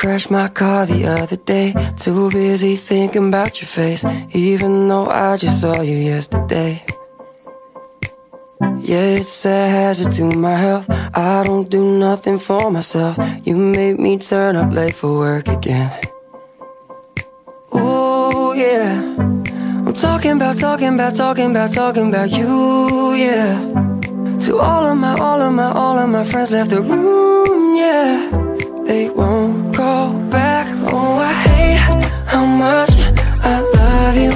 crashed my car the other day. Too busy thinking about your face, even though I just saw you yesterday. Yeah, it's a hazard to my health. I don't do nothing for myself. You made me turn up late for work again. Ooh, yeah. I'm talking about, talking about, talking about, talking about you, yeah. To all of my, all of my, all of my friends left the room, yeah they won't go back. Oh, I hate how much I love you.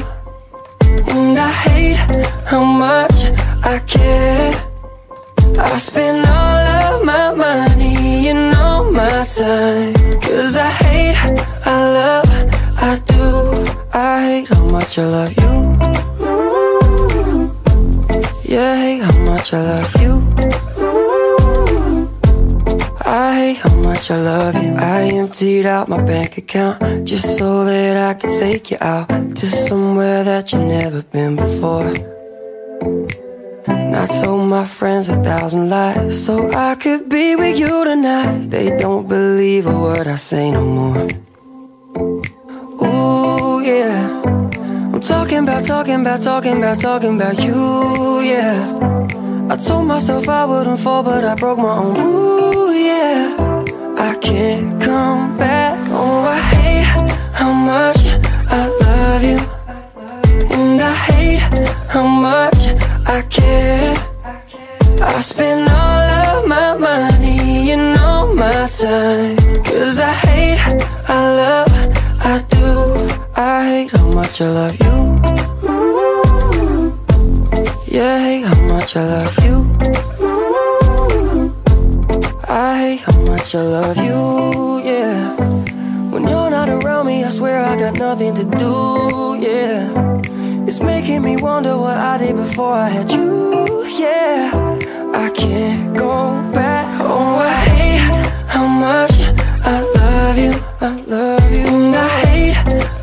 And I hate how much I care. I spend all of my money and all my time. Cause I hate, I love, I do. I hate how much I love you. Yeah, I hate how much I love you I hate how much I love you. I emptied out my bank account Just so that I could take you out To somewhere that you've never been before. And I told my friends a thousand lies So I could be with you tonight. They don't believe a word I say no more. Ooh, yeah. I'm talking about, talking about, talking about, talking about you, yeah. I told myself I wouldn't fall, but I broke my own. Ooh, I can't come back. Oh, I hate how much I love you. And I hate how much I care I spend all of my money in all my time. Cause I hate, I love, I do. I hate how much I love you. Yeah, hate how much I love you. I love you, yeah. When you're not around me, I swear I got nothing to do, yeah. It's making me wonder what I did before I had you, yeah. I can't go back, oh I hate how much I love you, I love you. And I hate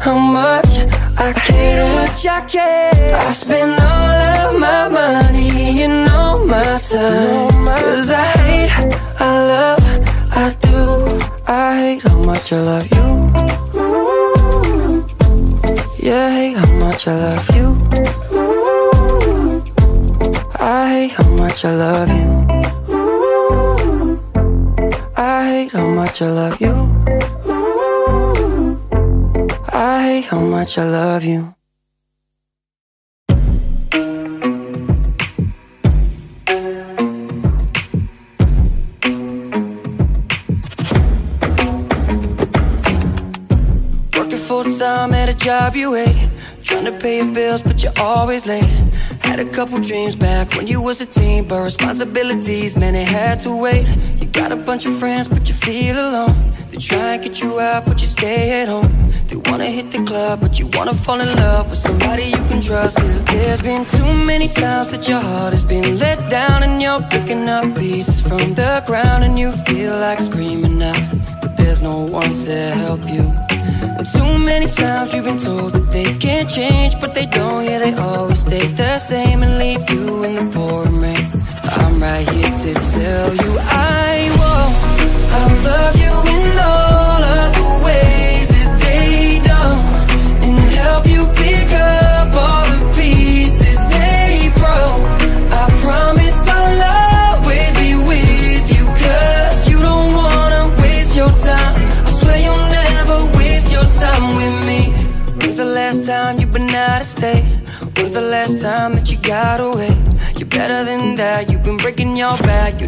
how much I care, much I care. I spend all of my money and all my time. Cause I hate, I love, I hate how much I love you. Yeah, I hate how much I love you. I hate how much I love you. I hate how much I love you. I hate how much I love you job you hate. Trying to pay your bills but you're always late. Had a couple dreams back when you was a teen But responsibilities, man, it had to wait. You got a bunch of friends but you feel alone. They try and get you out but you stay at home. They wanna hit the club but you wanna fall in love With somebody you can trust. Cause there's been too many times that your heart has been let down And you're picking up pieces from the ground And you feel like screaming out. But there's no one to help you too many times you've been told that they can't change But they don't, yeah, they always stay the same And leave you in the pouring rain. I'm right here to tell you I won't. I'll love you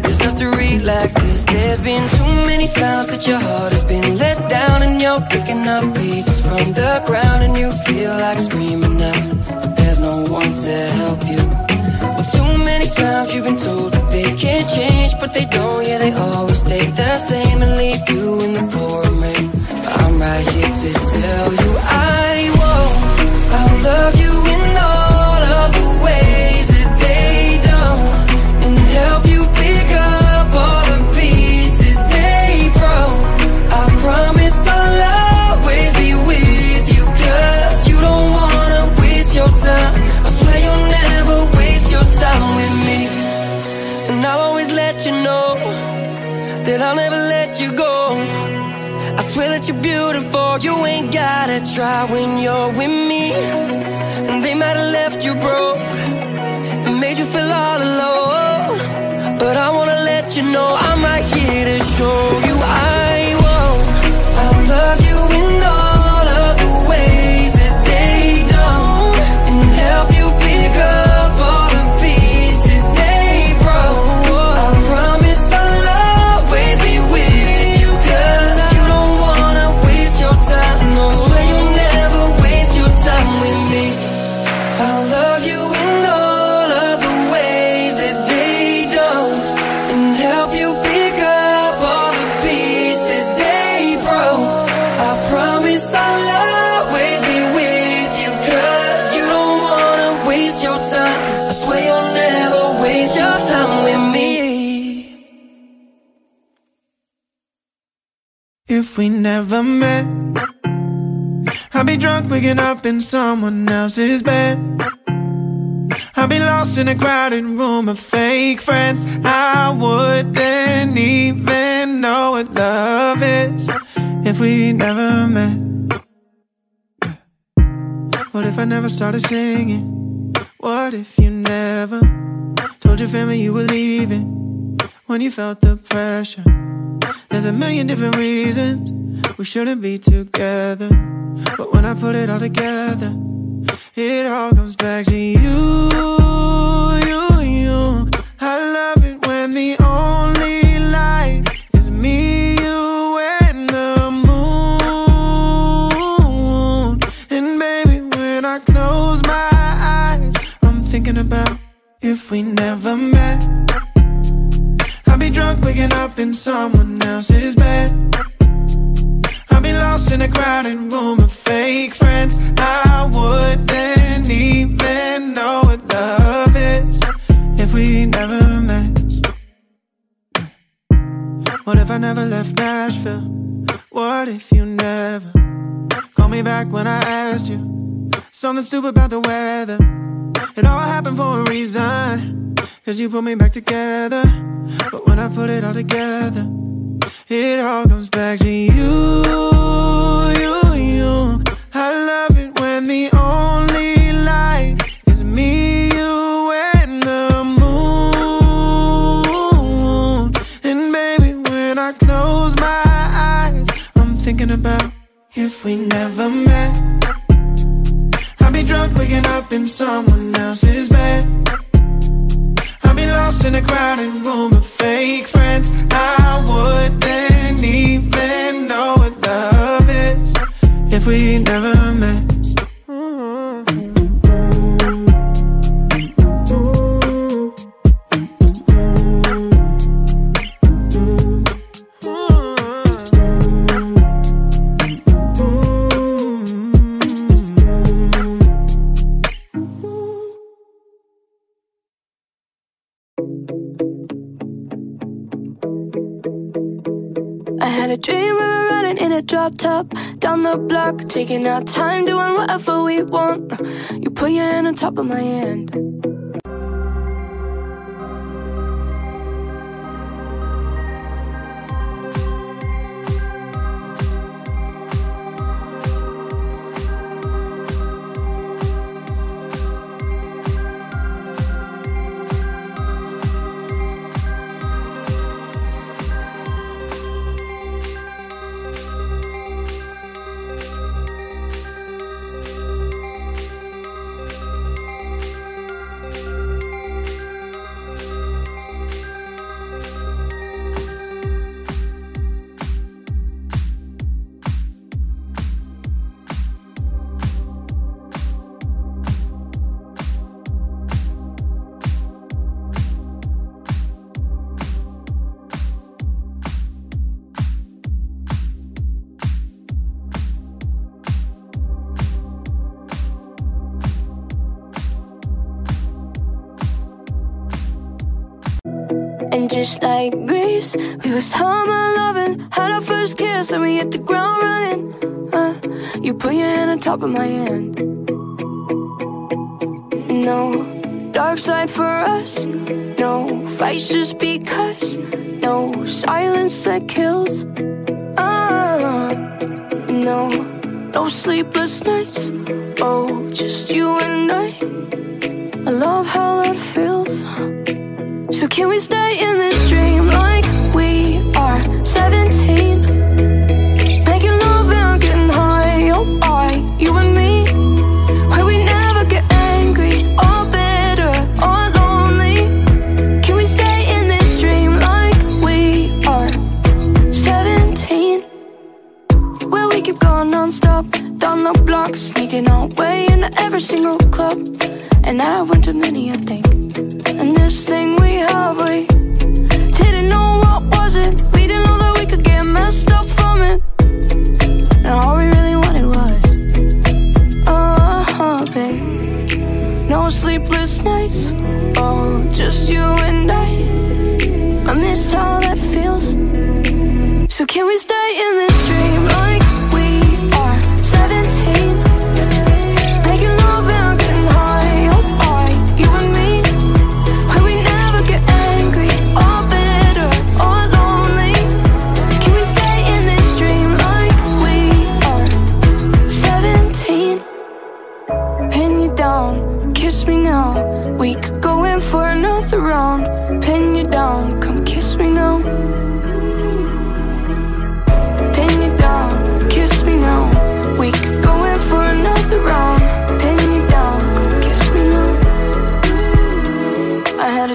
You deserve to relax Cause there's been too many times that your heart has been let down And you're picking up pieces from the ground And you feel like screaming out But there's no one to help you. Well, too many times you've been told that they can't change But they don't, yeah, they always stay the same And leave you in the pouring rain. I'm right here to tell you I won't. I'll love you when you're with me. And they might have left you broke and made you feel all alone. But I wanna let you know I'm right here to show you I never met, I'd be drunk waking up in someone else's bed. I'd be lost in a crowded room of fake friends. I wouldn't even know what love is if we never met. What if I never started singing? What if you never told your family you were leaving when you felt the pressure? There's a million different reasons we shouldn't be together. But when I put it all together, it all comes back to you, you, you. I love it when the only light is me, you, and the moon. And baby, when I close my eyes, I'm thinking about if we never met. I'd be drunk waking up in someone else's bed. In a crowded room of fake friends. I wouldn't even know what love is if we never met. What if I never left Nashville? What if you never called me back when I asked you something stupid about the weather? It all happened for a reason. Cause you put me back together. But when I put it all together, it all comes back to you, you, you. I love it when the only light is me, you, and the moon. And baby, when I close my eyes, I'm thinking about if we never met. I'd be drunk waking up in someone else's bed. Lost in a crowded room of fake friends. I wouldn't even know what love is if we never drop top down the block, taking our time, doing whatever we want. You put your hand on top of my hand. Like Grease, we were summer loving, had our first kiss, and we hit the ground running. Uh, you put your hand on top of my hand. No dark side for us, no fights just because, no silence that kills. Ah, no, no sleepless nights. Oh, just you and I. I love how that feels. So can we stay in this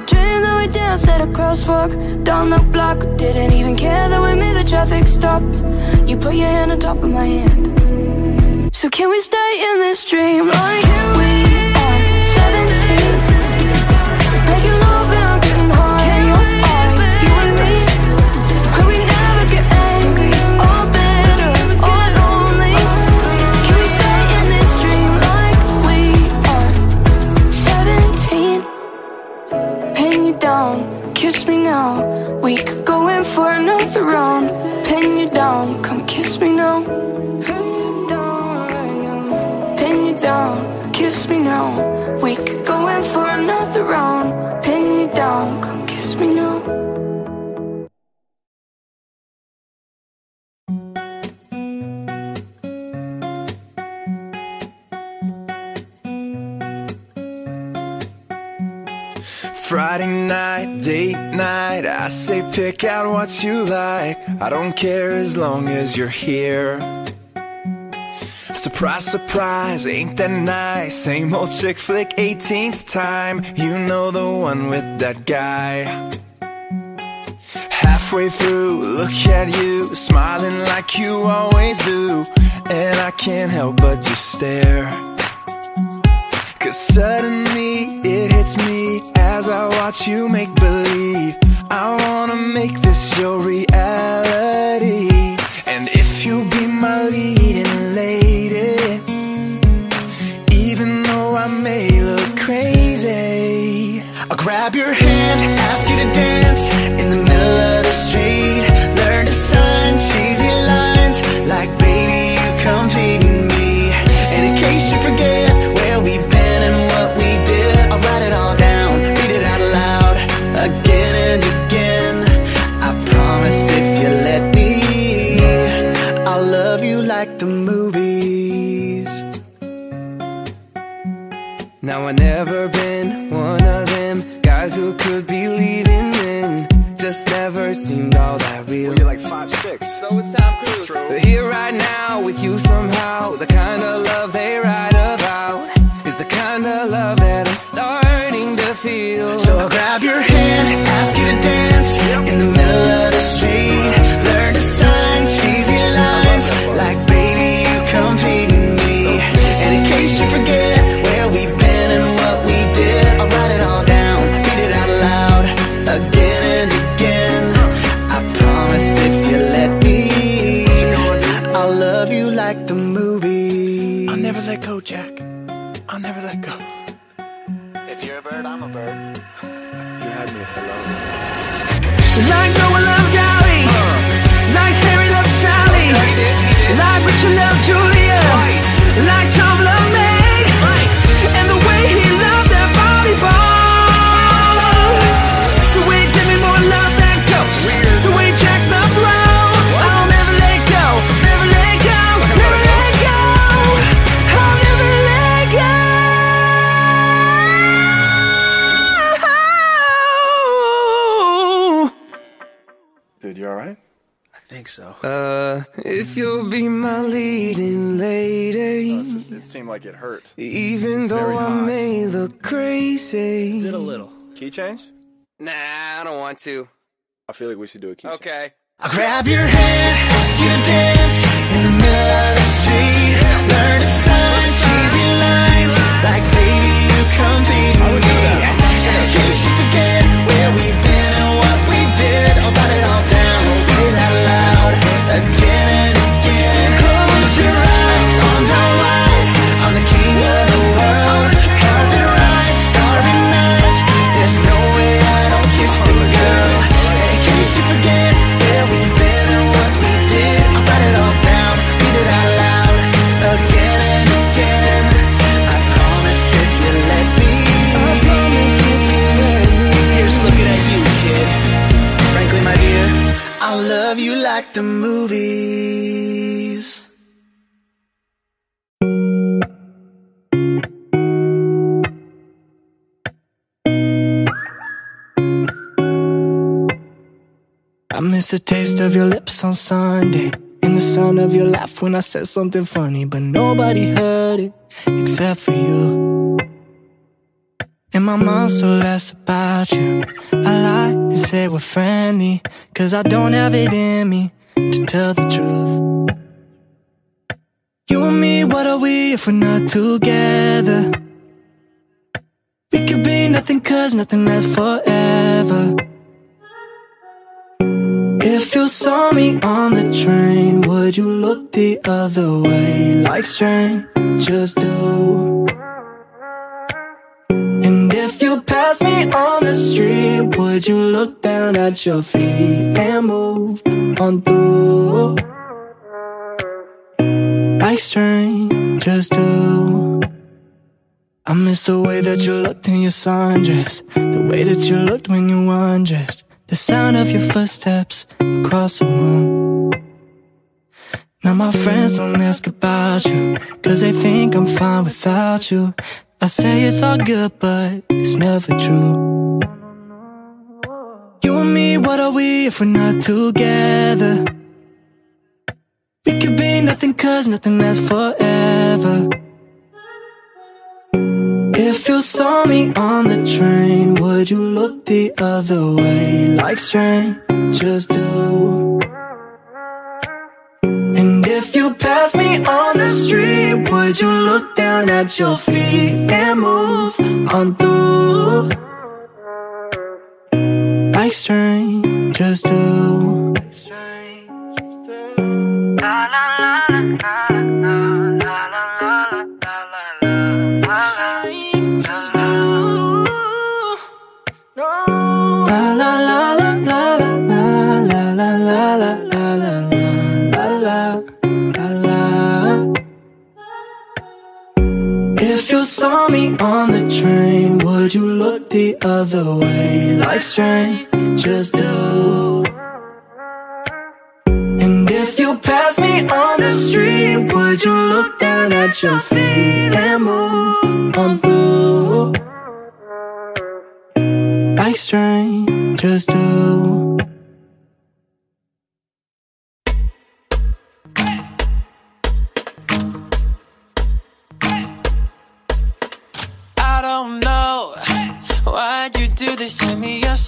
dream that we danced at a crosswalk down the block. Didn't even care that we made the traffic stop. You put your hand on top of my hand. So can we stay in this dream like we We could go in for another round. Pin you down, come kiss me now. Pin you down, kiss me now. We could go in for another round. Pin you down, come kiss me now. Friday night, date night. I say pick out what you like. I don't care as long as you're here. Surprise, surprise, ain't that nice? Same old chick flick, 18th time. You know the one with that guy. Halfway through, look at you, smiling like you always do. And I can't help but just stare. Cause suddenly it hits me as I watch you make believe. I wanna make this your reality. And if you be my leading lady, even though I may look crazy, I'll grab your hand, ask you to dance in the middle of the street. Learn to sign cheesy lines like, baby, you complete me. And in case you forget Now I never been one of them guys who could be leading in. Just never seemed all that real. You're like five six. So is Tom Cruise. But here right now with you somehow, the kind of love they write about is the kind of love that I'm starting to feel. So I'll grab your hand, ask you to dance in the if you'll be my leading lady, No, it's just, it seemed like it hurt. even though I may look crazy. Did a little. Key change? Nah, I don't want to. I feel like we should do a key change. Okay. I'll grab your hand, ask you to dance in the middle of the street. On Sunday. And the sound of your laugh when I said something funny. But nobody heard it except for you. And my mind's so less about you. I lie and say we're friendly. Cause I don't have it in me to tell the truth. You and me, what are we if we're not together? We could be nothing cause nothing lasts forever. If you saw me on the train, would you look the other way like strangers do? And if you pass me on the street, would you look down at your feet and move on through? Like strangers do. I miss the way that you looked in your sundress, the way that you looked when you undressed, the sound of your footsteps across the room. Now my friends don't ask about you, cause they think I'm fine without you. I say it's all good, but it's never true. You and me, what are we if we're not together? We could be nothing cause nothing lasts forever. If you saw me on the train, would you look the other way like strangers do? And if you pass me on the street, would you look down at your feet and move on through? Like strangers do. Strangers would you look the other way like strangers do? And if you pass me on the street, would you look down at your feet and move on through? Like strangers do.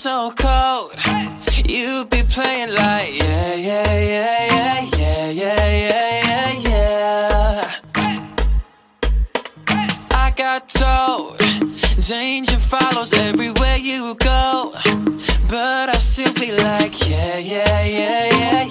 So cold. You be playing like yeah, yeah, yeah, yeah, yeah, yeah, yeah, yeah, yeah. I got told danger follows everywhere you go, but I still be like yeah, yeah, yeah, yeah, yeah,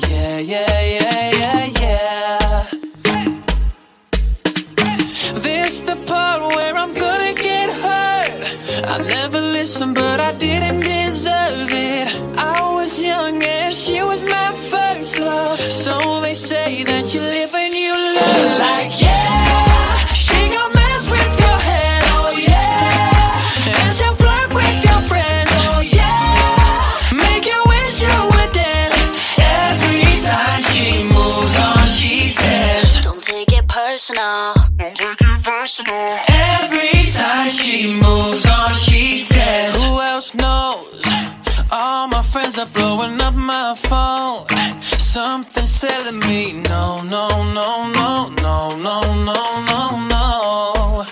telling me no, no, no, no, no, no, no, no, no.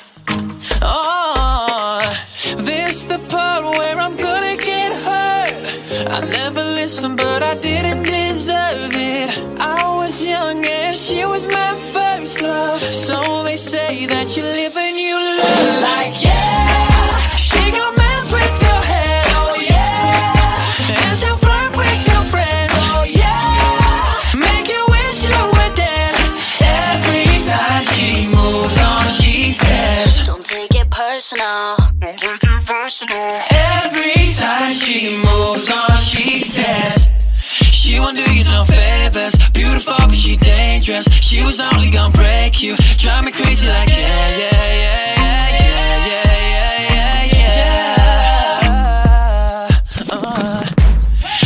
Oh, this the part where I'm gonna get hurt. I never listened, but I didn't deserve it. I was young and she was my first love. So they say that you live and you learn. Like, yeah, dangerous. She was only gonna break you, drive me crazy like yeah, yeah, yeah, yeah, yeah, yeah, yeah, yeah. Uh,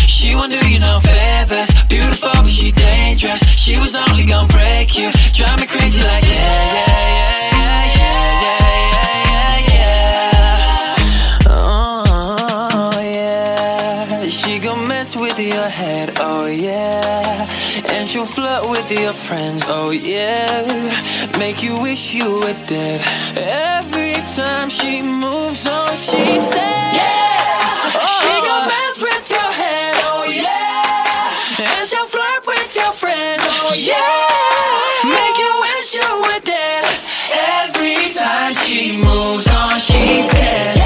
she won't do you no favors. Beautiful, but she dangerous. She was only gonna break you, drive me crazy like yeah, yeah, yeah, flirt with your friends, oh yeah, make you wish you were dead. Every time she moves on, she says, yeah, oh. she gon' mess with your head, oh yeah, and she'll flirt with your friends, oh yeah, make you wish you were dead. Every time she moves on, she says,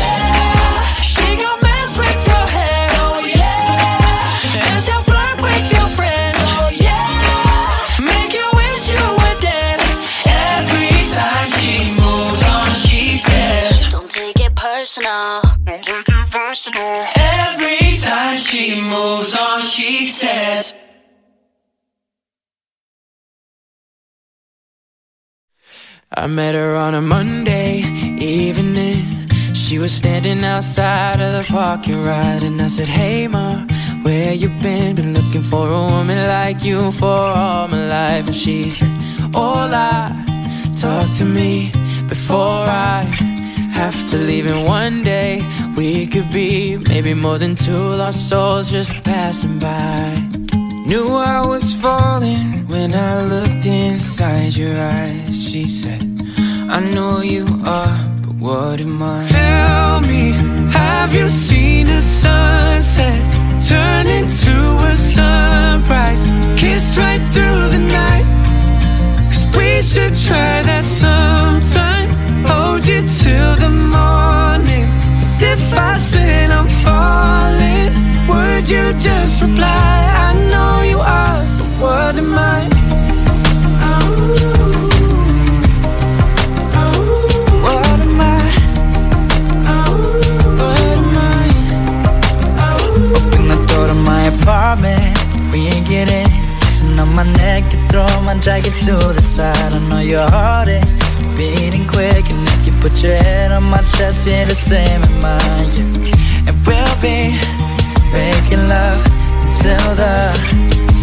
Every time she moves on, she says. I met her on a Monday evening. She was standing outside of the parking lot, and I said, Hey, ma, where you been? Been looking for a woman like you for all my life. And she said, Hola, talk to me before I have to leave. in one day we could be maybe more than two lost souls just passing by. Knew I was falling when I looked inside your eyes. She said, I know you are, but what am I? Tell me, have you seen a sunset turn into a sunrise? Kiss right through the night. Cause we should try that sometime. Hold you till the morning. And if I said I'm falling, would you just reply? I know you are, but what am I? What am I? What am I? Open the door to my apartment. We ain't get in. Kissing on my neck, you throw my jacket to the side. I know your heart is beating quick, and if you put your head on my chest, you're the same in mine. Yeah. And we'll be making love until the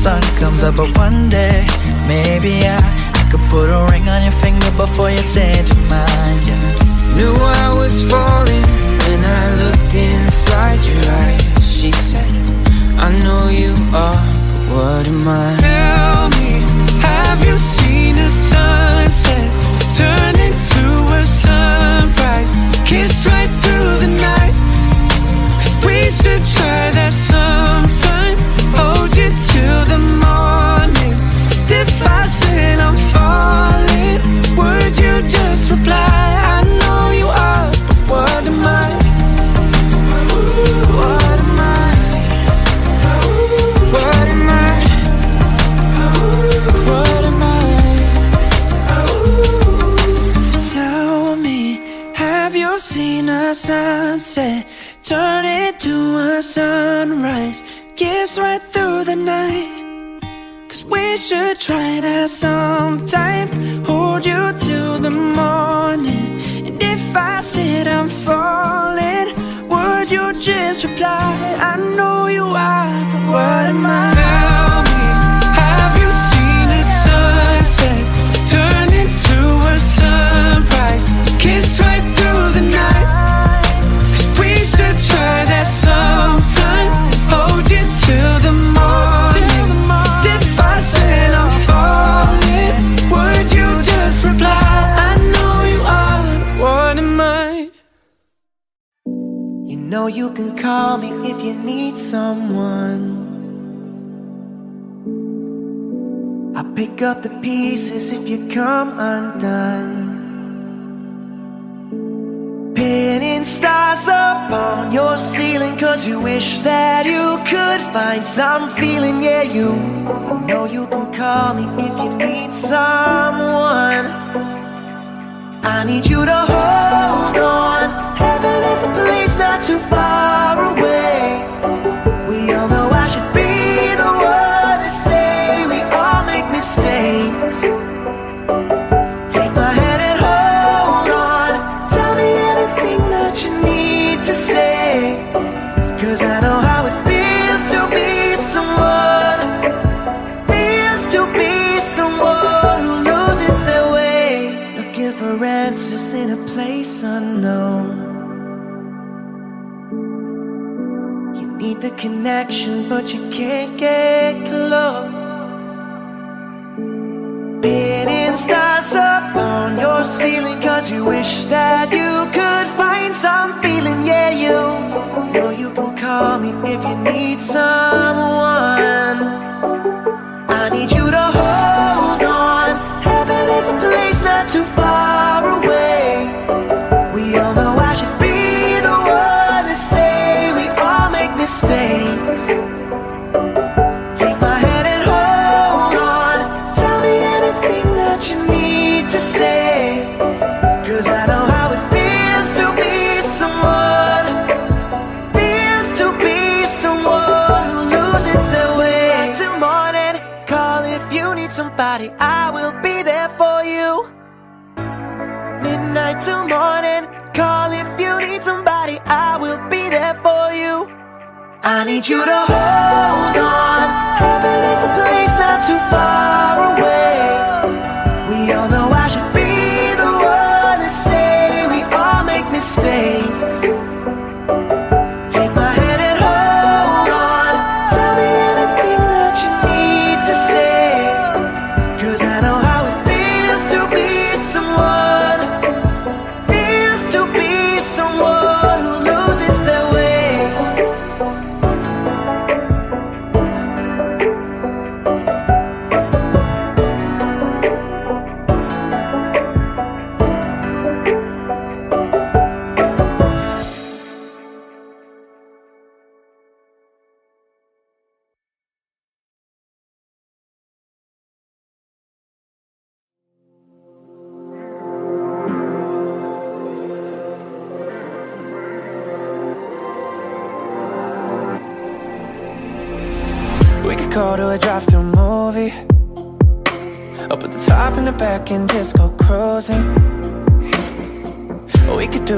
sun comes up. But one day, maybe I, I could put a ring on your finger before you change your mind. Yeah. Knew I was falling when I looked inside your eyes. She said, I know you are, but what am I? Tell me, have you seen a sunset turn sunrise? Kiss right through the night. We should Kiss right through the night. Cause we should try that sometime. Hold you till the morning. And if I said I'm falling, would you just reply? I know you are, but what am I? Know you can call me if you need someone. I'll pick up the pieces if you come undone. Pinning stars up on your ceiling Cause you wish that you could find some feeling Yeah, you, know you can call me if you need someone I need you to hold on a place not too far away. We all know I should be the one to say We all make mistakes connection but you can't get close. Pinning stars up on your ceiling Cause you wish that you could find some feeling. Yeah, you know you can call me if you need someone Midnight till morning, call if you need somebody I will be there for you I need you to hold on. Heaven is a place not too far away. We all know I should be the one to say we all make mistakes.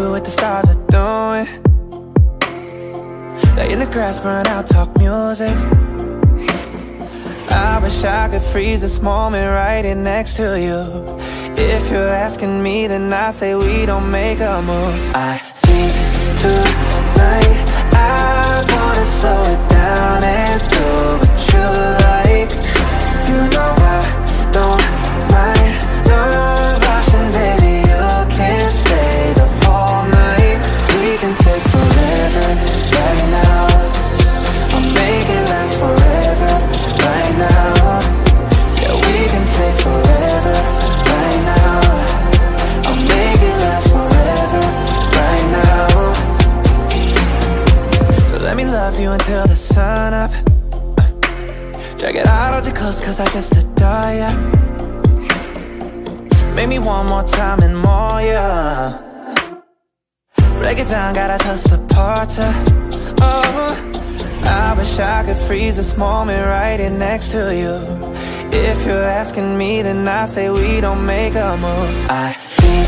Do what the stars are doing. Lay in the grass, burn out, talk music. I wish I could freeze this moment right here next to you. If you're asking me, then I say we don't make a move. I think tonight I wanna slow it down and do what You close cause I just adore ya Make me one more time and more, yeah. Break it down, gotta toast the porter Oh I wish I could freeze this moment right here next to you. If you're asking me, then I say we don't make a move. I think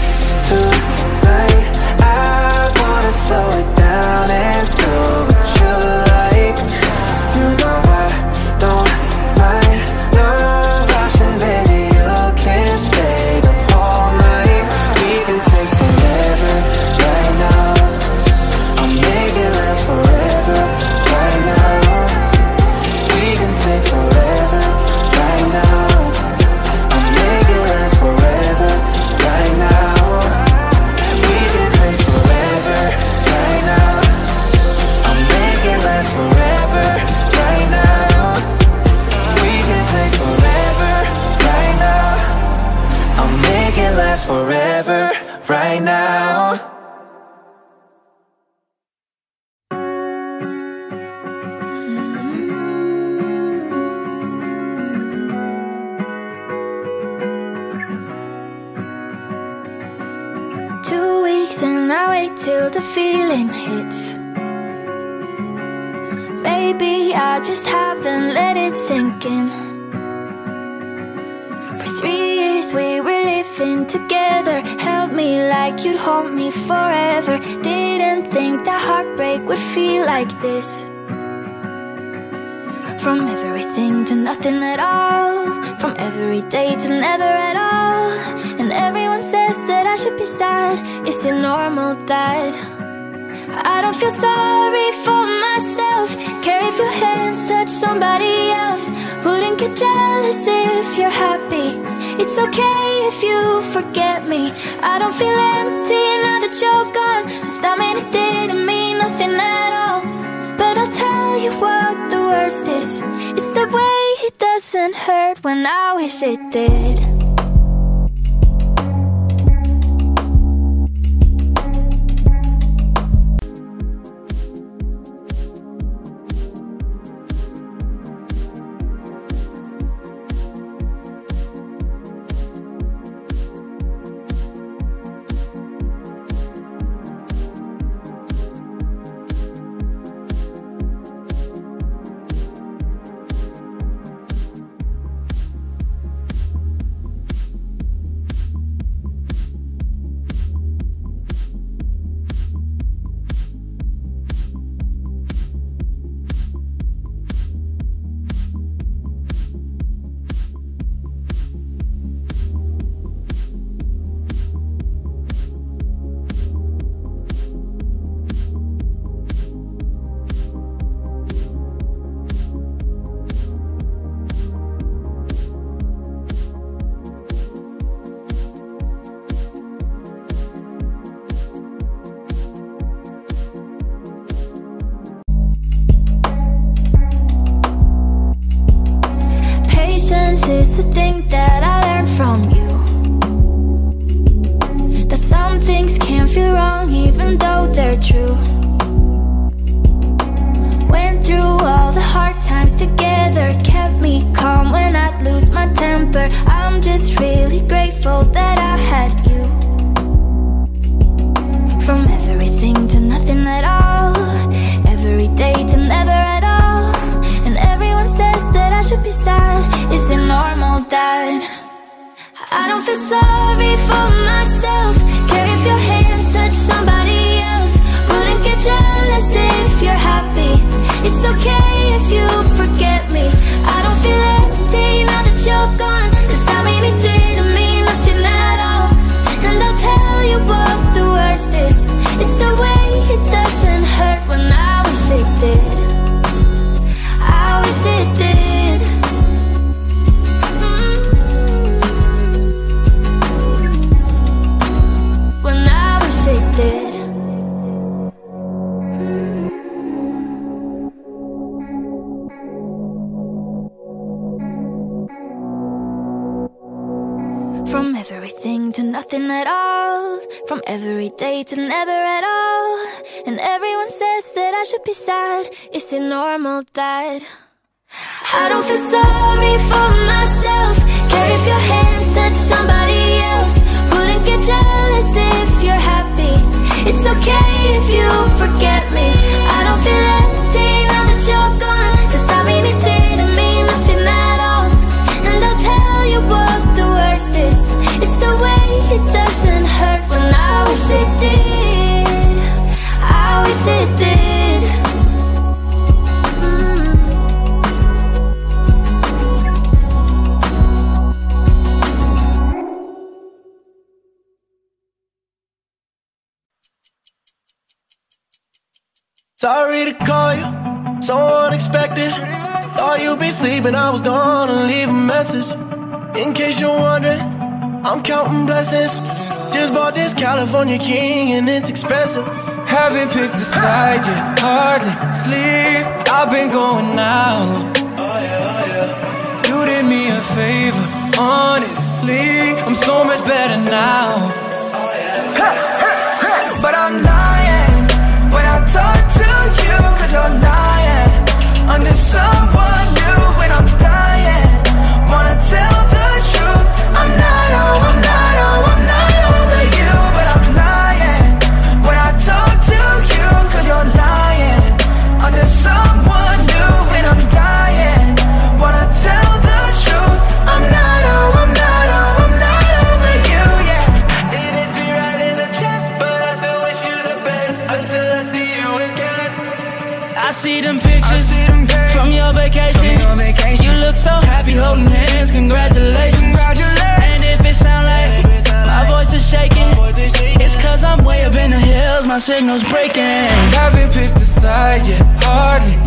tonight I wanna slow it down and do everything to nothing at all. From every day to never at all. And everyone says that I should be sad. Is it normal that I don't feel sorry for myself? Care if your hands touch somebody else. Wouldn't get jealous if you're happy. It's okay if you forget me. I don't feel empty now that you're gone. Stop me, it didn't mean nothing at all. Tell you what the worst is. It's the way it doesn't hurt when I wish it did every day to never at all. And everyone says that I should be sad. Is it normal that I don't feel sorry for myself? Care if your hands touch somebody else. Wouldn't get jealous if you're happy. It's okay if you forget me. I don't feel empty now that you're gone. Just it didn't mean nothing at all. And I'll tell you what the worst is. It's the way it doesn't I wish it did. I wish it did. Sorry to call you, so unexpected. Thought you'd be sleeping, I was gonna leave a message. In case you're wondering, I'm counting blessings. Just bought this California King and it's expensive. Haven't picked a side yet, hardly sleep. I've been going out. You did me a favor, honestly. I'm so much better now. But I'm lying when I talk to you, cause you're lying. Under someone my signal's breaking. Haven't picked a side hardly.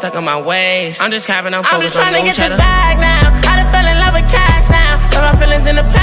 stuck in my ways. I'm just having I'm I'm just trying to get cheddar. the bag now. I just fell in love with cash now. Put my feelings in the past.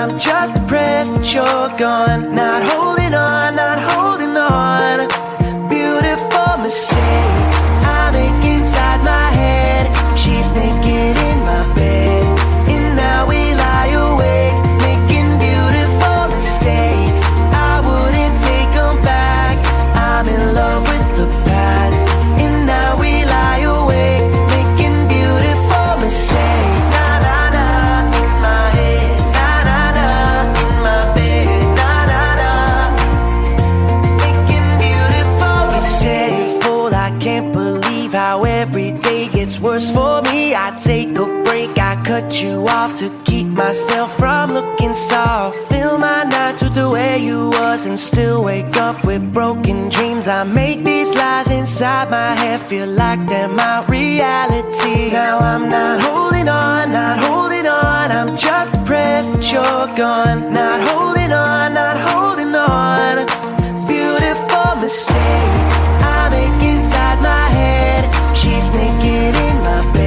I'm just depressed that you're gone. Not holding on. you off to keep myself from looking soft. Fill my nights with the way you was and still wake up with broken dreams. I make these lies inside my head feel like they're my reality. Now I'm not holding on, not holding on. I'm just depressed that you're gone. Not holding on, not holding on. Beautiful mistakes I make inside my head. She's naked in my bed.